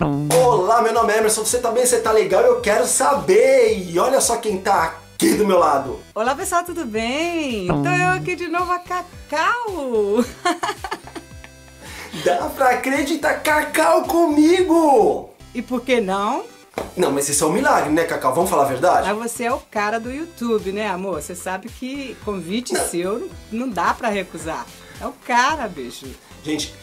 Olá, meu nome é Emerson, você tá bem? Você tá legal? Eu quero saber! E olha só quem tá aqui do meu lado! Olá pessoal, tudo bem? Tô eu aqui de novo, a Cacau! Dá pra acreditar, Cacau comigo! E por que não? Não, mas isso é um milagre, né, Cacau? Vamos falar a verdade? Mas você é o cara do YouTube, né, amor? Você sabe que convite Não. seu não dá pra recusar. É o cara, bicho. Gente,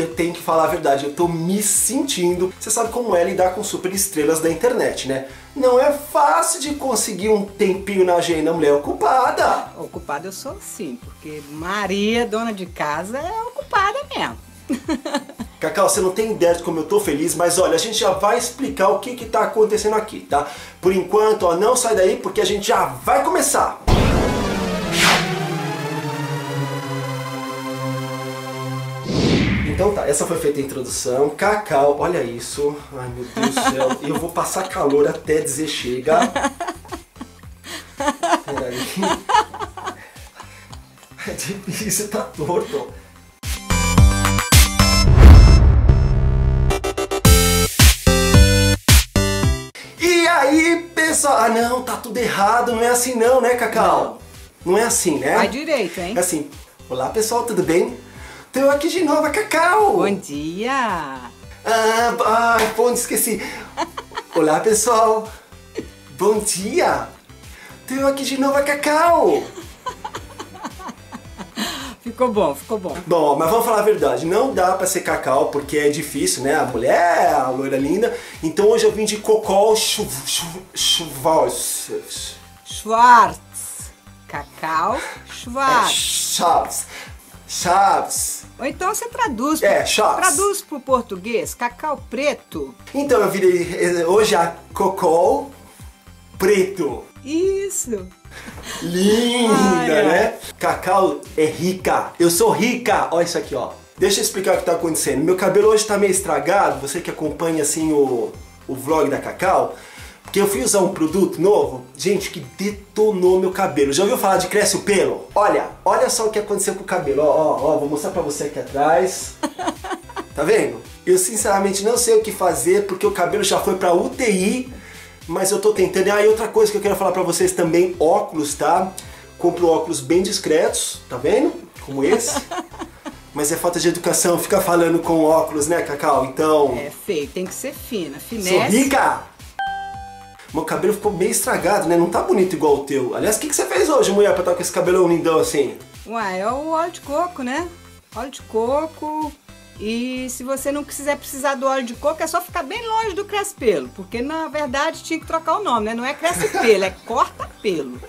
eu tenho que falar a verdade, eu tô me sentindo. Você sabe como é lidar com super estrelas da internet, né? Não é fácil de conseguir um tempinho na agenda, mulher ocupada. Ocupada eu sou sim, porque Maria, dona de casa, é ocupada mesmo. Cacau, você não tem ideia de como eu tô feliz, mas olha, a gente já vai explicar o que que tá acontecendo aqui, tá? Por enquanto, ó, não sai daí porque a gente já vai começar. Então tá, essa foi feita a introdução. Cacau, olha isso. Ai meu Deus do céu, eu vou passar calor até dizer chega. Peraí. É difícil, tá torto. E aí, pessoal? Ah, não, tá tudo errado, não é assim não, né, Cacau? Não, é assim, né? Vai direito, hein? É assim, olá pessoal, tudo bem? Tô aqui de novo, a Cacau! Bom dia! Ah, ai, bom, esqueci. Olá pessoal, bom dia! Tô aqui de novo, a Cacau! Ficou bom, ficou bom. Bom, mas vamos falar a verdade, não dá pra ser Cacau porque é difícil, né? A mulher, a loira linda. Então hoje eu vim de Cocol Schwarz. Schwartz. Cacau É, Schwartz. Chaves. Chaves. Ou então você traduz. É, Schwartz. Traduz pro português. Cacau preto. Então eu virei eh, hoje a Cocol Preto. Isso. Linda, né? Cacau é rica. Eu sou rica. Olha isso aqui, ó. Deixa eu explicar o que tá acontecendo. Meu cabelo hoje tá meio estragado. Você que acompanha assim o, o vlog da Cacau. Porque eu fui usar um produto novo, gente, que detonou meu cabelo. Já ouviu falar de cresce o pelo? Olha, olha só o que aconteceu com o cabelo. Ó, ó, ó, vou mostrar pra você aqui atrás. Tá vendo? Eu sinceramente não sei o que fazer porque o cabelo já foi pra UTI, mas eu tô tentando. Ah, e outra coisa que eu quero falar pra vocês também, óculos, tá? Compro óculos bem discretos, tá vendo? Como esse. Mas é falta de educação ficar falando com óculos, né, Cacau? Então, É feio, tem que ser fina. sou Finesse. rica! Meu cabelo ficou meio estragado, né? Não tá bonito igual o teu. Aliás, o que, que você fez hoje, mulher, pra estar com esse cabelão lindão assim? Ué, é o óleo de coco, né? Óleo de coco. E se você não quiser precisar do óleo de coco, é só ficar bem longe do cresce-pelo. Porque na verdade tinha que trocar o nome, né? Não é cresce-pelo, é corta-pelo.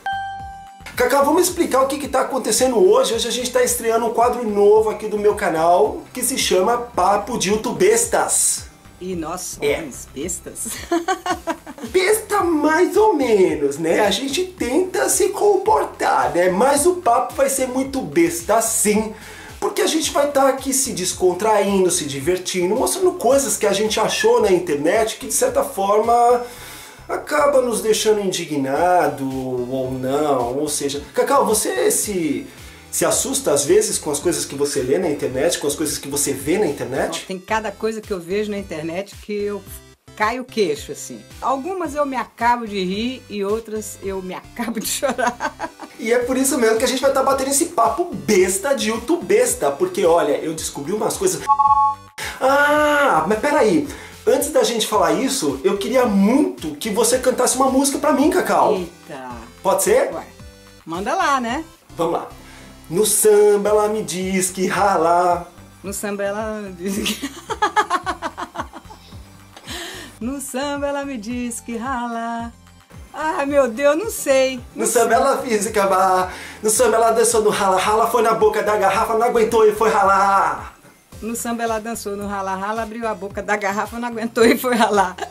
Cacau, vamos explicar o que está acontecendo hoje. Hoje a gente está estreando um quadro novo aqui do meu canal que se chama Papo de Youtubestas. E nós É. somos bestas. Besta mais ou menos, né? A gente tenta se comportar, né? Mas o papo vai ser muito besta sim. Porque a gente vai estar aqui se descontraindo, se divertindo, mostrando coisas que a gente achou na internet que de certa forma acaba nos deixando indignado ou não. Ou seja, Cacau, você se, se assusta às vezes com as coisas que você lê na internet, com as coisas que você vê na internet? Tem cada coisa que eu vejo na internet que eu caio o queixo, assim. Algumas eu me acabo de rir e outras eu me acabo de chorar. E é por isso mesmo que a gente vai estar batendo esse papo besta de youtubesta, porque olha, eu descobri umas coisas. Ah, mas peraí. Antes da gente falar isso, eu queria muito que você cantasse uma música pra mim, Cacau. Eita. Pode ser? Ué, manda lá, né? Vamos lá. No samba ela me diz que ralar. No samba ela diz que. no samba ela me diz que rala. Ai meu Deus, não sei. No samba ela física barra. No samba ela dançou no rala. Rala foi na boca da garrafa, não aguentou e foi ralar. No samba ela dançou no rala rala, abriu a boca da garrafa, não aguentou e foi ralar.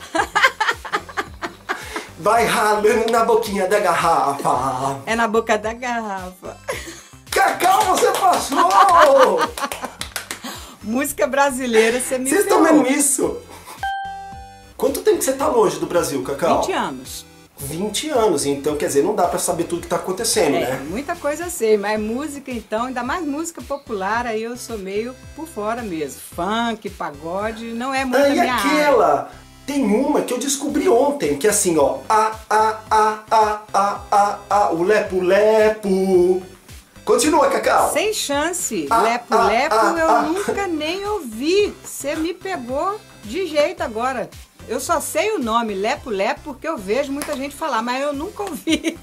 Vai ralando na boquinha da garrafa. É na boca da garrafa. Cacau, você passou! Música brasileira, você me Vocês estão vendo isso? Tempo que você tá longe do Brasil, Cacau? 20 anos. 20 anos, então quer dizer, não dá para saber tudo que tá acontecendo, É, né? muita coisa sei, mas música então, ainda mais música popular, aí eu sou meio por fora mesmo. Funk, pagode, não é muito Ah, e minha área. aquela? Tem uma que eu descobri ontem, que é assim, ó. A, a, a, a, a, a, a, o lepo, lepo. Continua, Cacau. Sem chance. Ah, lepo, ah, lepo, eu nunca nem ouvi. Você me pegou de jeito agora. Eu só sei o nome, lepo, lepo, porque eu vejo muita gente falar, mas eu nunca ouvi.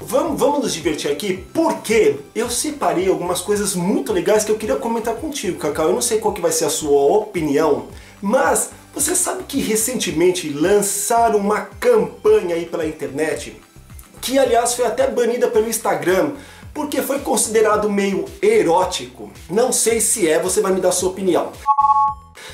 Vamos, vamos nos divertir aqui, porque eu separei algumas coisas muito legais que eu queria comentar contigo, Cacau. Eu não sei qual que vai ser a sua opinião, mas você sabe que recentemente lançaram uma campanha aí pela internet, que aliás foi até banida pelo Instagram, porque foi considerado meio erótico. Não sei se é, você vai me dar sua opinião.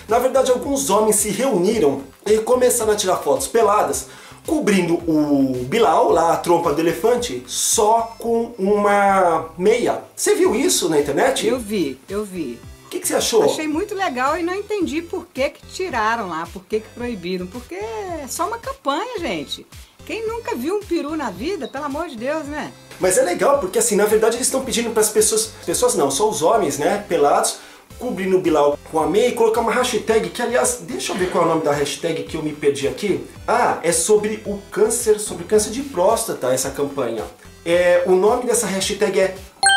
Na verdade, alguns homens se reuniram e começaram a tirar fotos peladas, cobrindo o Bilal, lá a trompa do elefante, só com uma meia. Você viu isso na internet? Eu vi, eu vi. O que, que você achou? Achei muito legal e não entendi por que, que tiraram lá, por que, que proibiram. Porque é só uma campanha, gente. Quem nunca viu um peru na vida, pelo amor de Deus, né? Mas é legal porque assim, na verdade eles estão pedindo para as pessoas, pessoas não, só os homens, né, pelados, cobrindo o Bilal com a meia e colocar uma hashtag que aliás, deixa eu ver qual é o nome da hashtag que eu me perdi aqui. Ah, é sobre o câncer, sobre câncer de próstata essa campanha. É, o nome dessa hashtag é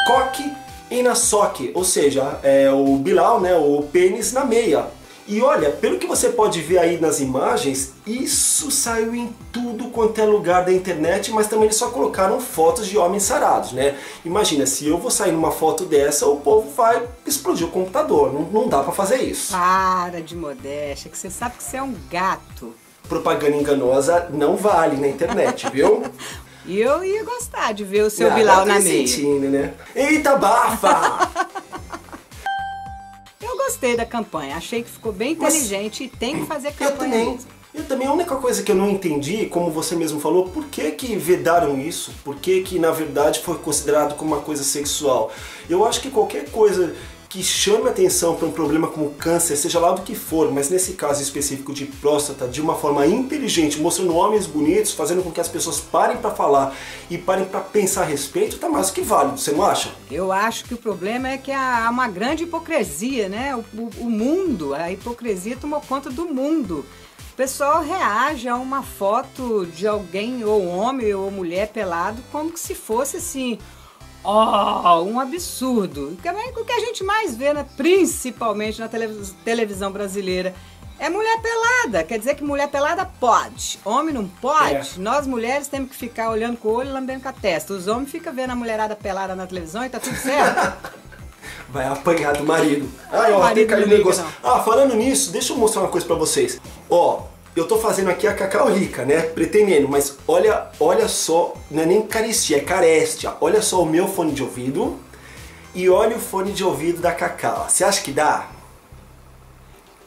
Coque e na soque, ou seja, é o Bilal, né, o pênis na meia. E olha, pelo que você pode ver aí nas imagens, isso saiu em tudo quanto é lugar da internet, mas também eles só colocaram fotos de homens sarados, né? Imagina, se eu vou sair numa foto dessa, o povo vai explodir o computador. Não, não dá pra fazer isso. Para de modéstia, que você sabe que você é um gato. Propaganda enganosa não vale na internet, viu? E eu ia gostar de ver o seu Bilal na meia. sentindo, né? Eita, bafa! Eu gostei da campanha, achei que ficou bem Mas- inteligente e tem que fazer Eu campanha também. mesmo. Eu também, a única coisa que eu não entendi, como você mesmo falou, por que que vedaram isso? Por que que, na verdade, foi considerado como uma coisa sexual? Eu acho que qualquer coisa que chame atenção para um problema como câncer, seja lá do que for, mas nesse caso específico de próstata, de uma forma inteligente, mostrando homens bonitos, fazendo com que as pessoas parem para falar e parem para pensar a respeito, tá mais que válido, você não acha? Eu acho que o problema é que há uma grande hipocrisia, né? O, o- o mundo, a hipocrisia tomou conta do mundo. O pessoal reage a uma foto de alguém, ou homem ou mulher pelado, como se fosse assim, ó, um absurdo. Que é o que a gente mais vê, né? principalmente na televis- televisão brasileira. É mulher pelada, quer dizer que mulher pelada pode, homem não pode. É. Nós mulheres temos que ficar olhando com o olho e lambendo com a testa. Os homens ficam vendo a mulherada pelada na televisão e tá tudo certo. Vai apanhar do marido. Ai, ó, marido tem liga, negócio. não. Ah, falando nisso, deixa eu mostrar uma coisa pra vocês. Ó, eu tô fazendo aqui a cacau rica, né? Pretendendo, mas olha, olha só, não é nem caristia, é carestia. Olha só o meu fone de ouvido e olha o fone de ouvido da Cacau. Você acha que dá?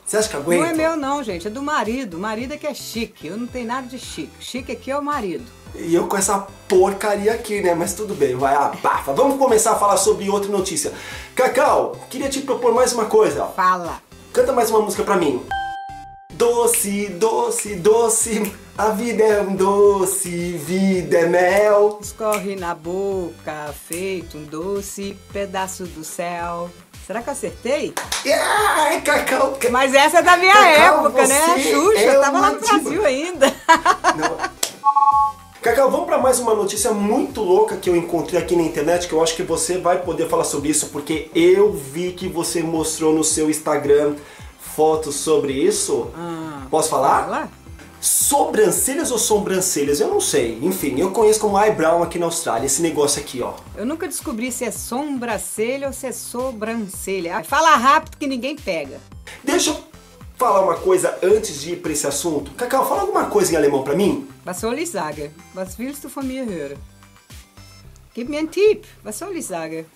Você acha que aguenta? Não é meu não, gente, é do marido. O marido é que é chique. Eu não tenho nada de chique. Chique aqui é o marido. E eu com essa porcaria aqui, né? Mas tudo bem, vai, abafa. Vamos começar a falar sobre outra notícia. Cacau, queria te propor mais uma coisa. Fala. Canta mais uma música pra mim. Doce, doce, doce, a vida é um doce, vida é mel. Escorre na boca, feito um doce pedaço do céu. Será que eu acertei? Ai, Cacau. ca- Mas essa é da minha Cacau, época, né? A Xuxa é tava lá no. Brasil ainda. Não. Cacau, vamos pra mais uma notícia muito louca que eu encontrei aqui na internet, que eu acho que você vai poder falar sobre isso, porque eu vi que você mostrou no seu Instagram fotos sobre isso. Ah, Posso falar? Fala. Sobrancelhas ou sobrancelhas? Eu não sei. Enfim, eu conheço como eyebrow aqui na Austrália, esse negócio aqui, ó. Eu nunca descobri se é sobrancelha ou se é sobrancelha. Ah, Fala rápido que ninguém pega. Deixa eu falar uma coisa antes de ir pra esse assunto. Cacau, fala alguma coisa em alemão pra mim. Was soll ich sagen? Was willst du von mir hören? Gib mir einen Tipp. Was soll ich sagen?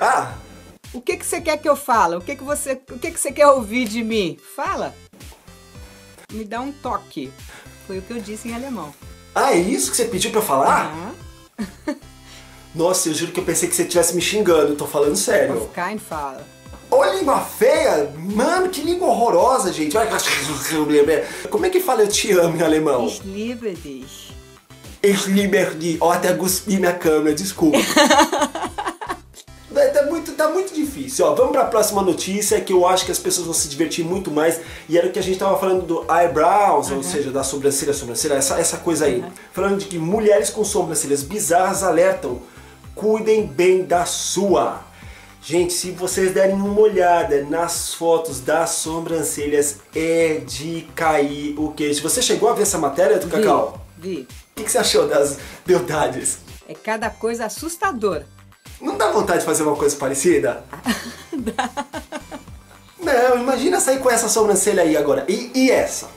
Ah, O que, que você quer que eu fale? O que, que você, o que, que você quer ouvir de mim? Fala. Me dá um toque. Foi o que eu disse em alemão. ah, é isso que você pediu pra eu falar? Ah, Nossa, eu juro que eu pensei que você estivesse me xingando, tô falando sério. auf keinen Fall. Ô, língua feia! Mano, que língua horrorosa, gente. Como é que fala eu te amo em alemão? Ich liebe dich. Ich liebe dich. Ó, até cuspi minha câmera, desculpa. difícil. Ó, vamos para a próxima notícia que eu acho que as pessoas vão se divertir muito mais. E era o que a gente tava falando do eyebrows, uhum. ou seja, da sobrancelha, sobrancelha, essa, essa coisa aí. Uhum. Falando de que mulheres com sobrancelhas bizarras alertam. Cuidem bem da sua. Gente, se vocês derem uma olhada nas fotos das sobrancelhas, é de cair o queixo. Você chegou a ver essa matéria do Cacau? Vi. O que, que você achou das beldades? É cada coisa assustadora. Não dá vontade de fazer uma coisa parecida? dá. Não, imagina sair com essa sobrancelha aí agora. E, e essa?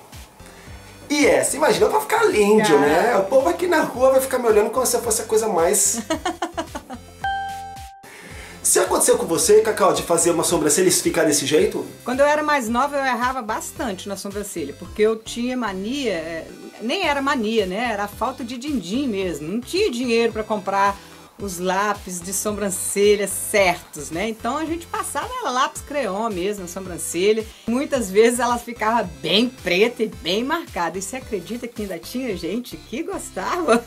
E essa? Imagina pra ficar lindo, né? O povo aqui na rua vai ficar me olhando como se fosse a coisa mais Se aconteceu com você, Cacau, de fazer uma sobrancelha e ficar desse jeito? Quando eu era mais nova, eu errava bastante na sobrancelha, porque eu tinha mania, é, nem era mania, né? Era falta de din-din mesmo. Não tinha dinheiro para comprar os lápis de sobrancelha certos, né? Então a gente passava lápis creon mesmo na sobrancelha. Muitas vezes ela ficava bem preta e bem marcada. E você acredita que ainda tinha gente que gostava?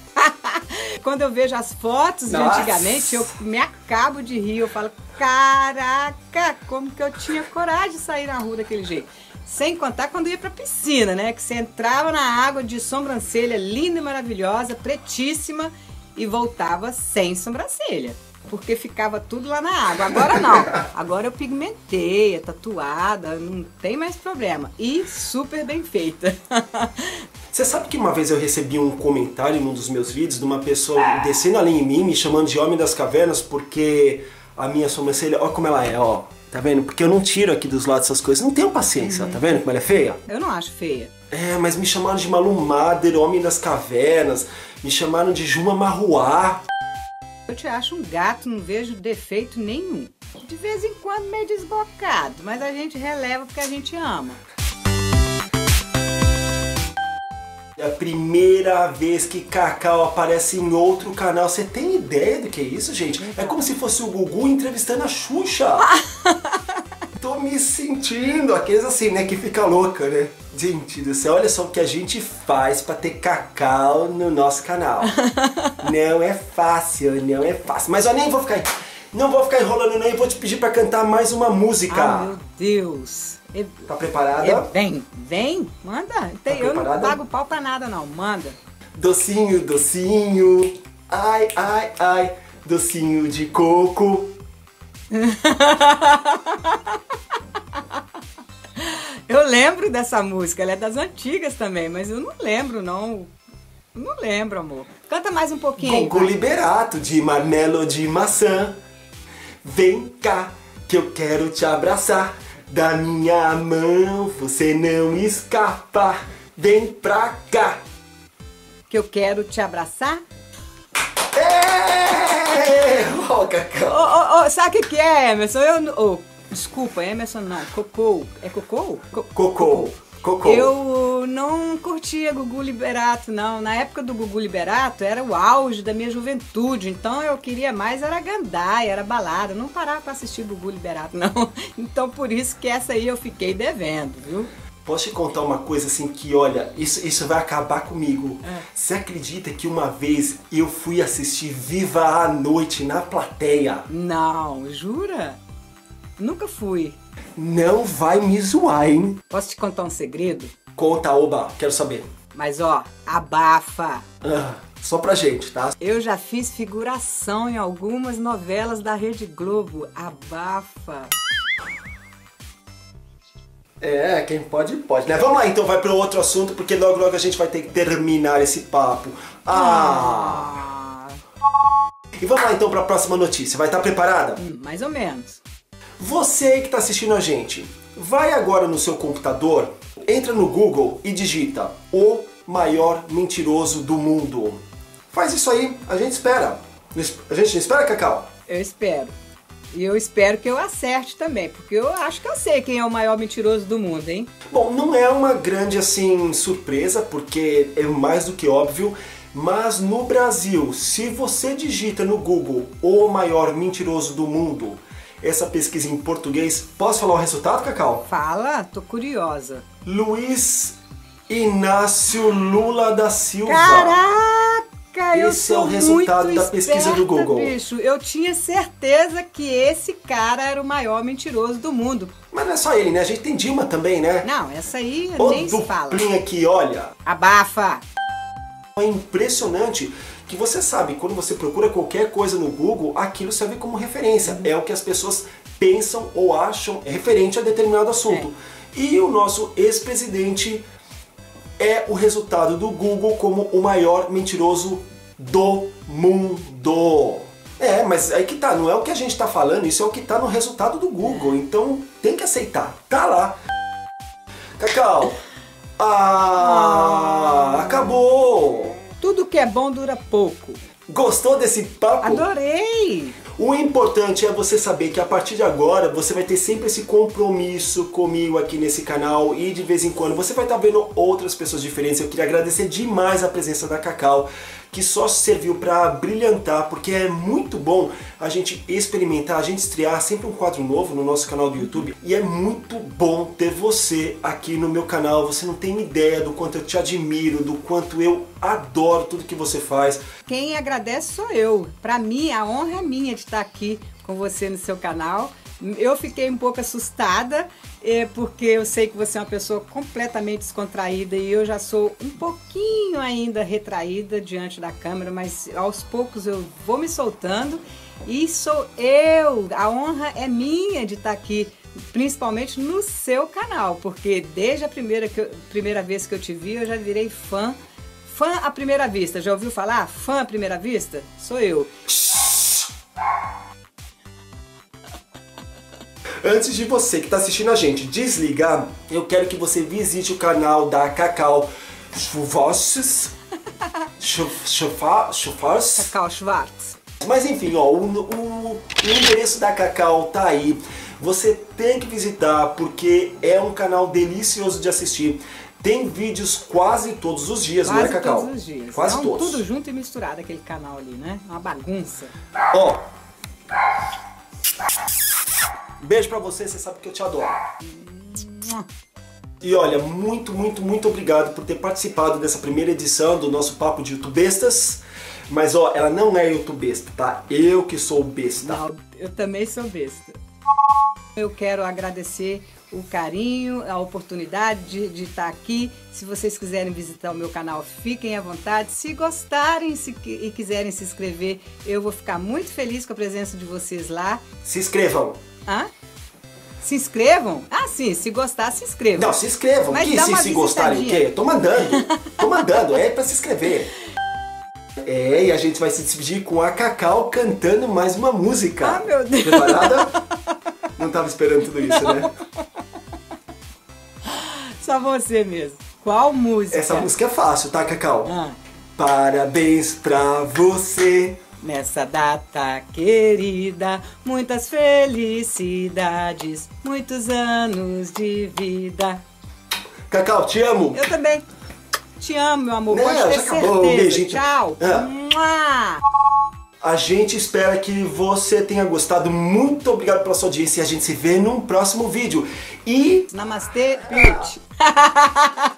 Quando eu vejo as fotos Nossa. de antigamente, eu me acabo de rir. Eu falo, caraca, como que eu tinha coragem de sair na rua daquele jeito? Sem contar quando ia pra piscina, né? Que você entrava na água de sobrancelha linda e maravilhosa, pretíssima e voltava sem sobrancelha. Porque ficava tudo lá na água. Agora não. Agora eu pigmentei, é tatuada, não tem mais problema. E super bem feita. Você sabe que uma vez eu recebi um comentário num dos meus vídeos de uma pessoa descendo ali em mim, me chamando de Homem das Cavernas, porque a minha sobrancelha, ó como ela é, ó. Tá vendo? Porque eu não tiro aqui dos lados essas coisas. Não tenho paciência, uhum. tá vendo como ela é feia? Eu não acho feia. É, mas me chamaram de Malu Mader, Homem das Cavernas. Me chamaram de Juma Marruá. Eu te acho um gato, não vejo defeito nenhum. De vez em quando meio desbocado, mas a gente releva porque a gente ama. É a primeira vez que Cacau aparece em outro canal. Você tem ideia do que é isso, gente? É como se fosse o Gugu entrevistando a Xuxa. Tô me sentindo, aqueles assim, né, que fica louca, né? Gente do céu, olha só o que a gente faz para ter cacau no nosso canal. não é fácil, não é fácil. Mas eu nem vou ficar, não vou ficar enrolando nem, vou te pedir para cantar mais uma música. Ah, meu Deus. Tá preparada? É, vem, vem, manda. Tá eu preparada? não pago pau pra nada não, manda. Docinho, docinho, ai, ai, ai, docinho de coco. Eu lembro dessa música, ela é das antigas também, mas eu não lembro, não. Não lembro, amor. Canta mais um pouquinho. Coco Liberato, de marmelo de maçã. Vem cá, que eu quero te abraçar. Da minha mão, você não escapa. Vem pra cá. Que eu quero te abraçar? Cacau. Oh, oh, oh, sabe o que, que é, Emerson? Eu, oh, Desculpa, Emerson não. Cocô. É Cocô? Co Cocô. Cocô. Eu não curtia Gugu Liberato, não. Na época do Gugu Liberato era o auge da minha juventude, então eu queria mais era gandaia, era balada. Eu não parava pra assistir Gugu Liberato, não. Então por isso que essa aí eu fiquei devendo, viu? Posso te contar uma coisa assim que, olha, isso, isso vai acabar comigo. É. Você acredita que uma vez eu fui assistir Viva a Noite na plateia? Não, jura? Nunca fui. Não vai me zoar, hein? Posso te contar um segredo? Conta, oba, quero saber. Mas ó, abafa. Ah, só pra gente, tá? Eu já fiz figuração em algumas novelas da Rede Globo. Abafa. É, quem pode, pode, né? Vamos lá, então vai para outro assunto, porque logo logo a gente vai ter que terminar esse papo. Ah! ah. E vamos lá então para a próxima notícia. Vai estar preparada? Hum, mais ou menos. Você que está assistindo a gente, vai agora no seu computador, entra no Google e digita o maior mentiroso do mundo. Faz isso aí, a gente espera. A gente espera, Cacau? Eu espero. E eu espero que eu acerte também, porque eu acho que eu sei quem é o maior mentiroso do mundo, hein? Bom, não é uma grande assim surpresa, porque é mais do que óbvio, mas no Brasil, se você digita no Google o maior mentiroso do mundo, essa pesquisa em português. Posso falar o resultado, Cacau? Fala, tô curiosa. Luiz Inácio Lula da Silva. Caraca, eu Esse é o resultado da pesquisa do esperta, Google. Bicho. Eu tinha certeza que esse cara era o maior mentiroso do mundo. Mas não é só ele, né? A gente tem Dilma também, né? Não, essa aí Ô, nem se fala. aqui, olha. Abafa. É impressionante que você sabe, quando você procura qualquer coisa no Google, aquilo serve como referência. É o que as pessoas pensam ou acham referente a determinado assunto. E o nosso ex-presidente é o resultado do Google como o maior mentiroso do mundo. É, mas aí que tá, não é o que a gente tá falando, isso é o que tá no resultado do Google. Então tem que aceitar. Tá lá. Cacau. Ah, acabou. Tudo que é bom dura pouco. Gostou desse papo? Adorei! O importante é você saber que a partir de agora você vai ter sempre esse compromisso comigo aqui nesse canal e de vez em quando você vai estar vendo outras pessoas diferentes. Eu queria agradecer demais a presença da Cacau, que só serviu para brilhantar, porque é muito bom a gente experimentar, a gente estrear sempre um quadro novo no nosso canal do YouTube e é muito bom ter você aqui no meu canal. Você não tem ideia do quanto eu te admiro, do quanto eu adoro tudo que você faz. Quem agradece sou eu. Pra mim, a honra é minha de estar aqui com você no seu canal. Eu fiquei um pouco assustada, eh, porque eu sei que você é uma pessoa completamente descontraída e eu já sou um pouquinho ainda retraída diante da câmera, mas aos poucos eu vou me soltando e sou eu. A honra é minha de estar aqui, principalmente no seu canal, porque desde a primeira, que eu- primeira vez que eu te vi, eu já virei fã. Fã à primeira vista, já ouviu falar? Fã à primeira vista? Sou eu. Antes de você que está assistindo a gente desligar, eu quero que você visite o canal da Cacau Schwartz. Schwartz. Cacau Schwartz. Mas enfim, ó, o, o- o endereço da Cacau tá aí. Você tem que visitar porque é um canal delicioso de assistir. Tem vídeos quase todos os dias, não é, Quase Cacau? todos os dias. Quase um todos. tudo junto e misturado aquele canal ali, né? Uma bagunça. Ó. Beijo pra você, você sabe que eu te adoro. E olha, muito, muito, muito obrigado por ter participado dessa primeira edição do nosso Papo de YouTubestas. Mas ó, ela não é YouTubesta, tá? Eu que sou besta. Não, eu também sou besta. Eu quero agradecer o carinho, a oportunidade de, de estar aqui. Se vocês quiserem visitar o meu canal, fiquem à vontade. Se gostarem se, e quiserem se inscrever, eu vou ficar muito feliz com a presença de vocês lá. Se inscrevam. Hã? Se inscrevam? Ah, sim, se gostar, se inscrevam. Não, se inscrevam. Mas que se, se gostarem o quê? Tô mandando. Tô mandando, é pra se inscrever. É, e a gente vai se despedir com a Cacau cantando mais uma música. Ah, meu Deus. Preparada? Não tava esperando tudo isso, né? Só você mesmo. Qual música? Essa música é fácil, tá, Cacau? Ah. Parabéns pra você. Nessa data querida, muitas felicidades, muitos anos de vida. Cacau, te amo. Eu também te amo, meu amor. Não, Pode já ter acabou, certeza. um beijinho. Tchau. Mua. A gente espera que você tenha gostado. Muito obrigado pela sua audiência e a gente se vê num próximo vídeo. E Namastê, Pete.